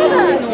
Good.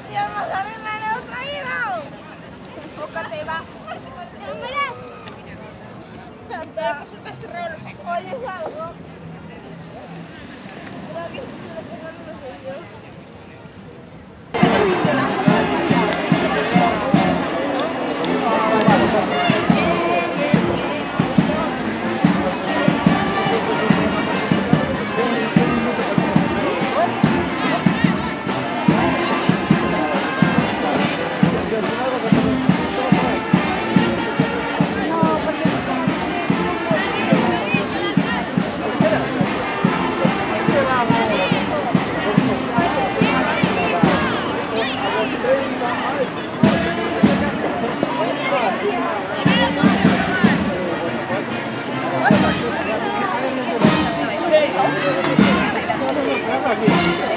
Tía Mazarena le he traído! Búscate, va. ¡Hombre! Te los Oye, algo. aqui.